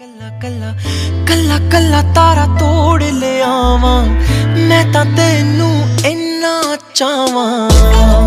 ਕੱਲਾ ਕੱਲਾ ਕੱਲਾ ਕੱਲਾ ਤਾਰਾ ਤੋੜ ਲਿਆਵਾਂ। ਮੈਂ ਤਾਂ ਤੈਨੂੰ ਇੰਨਾ ਚਾਹਾਂ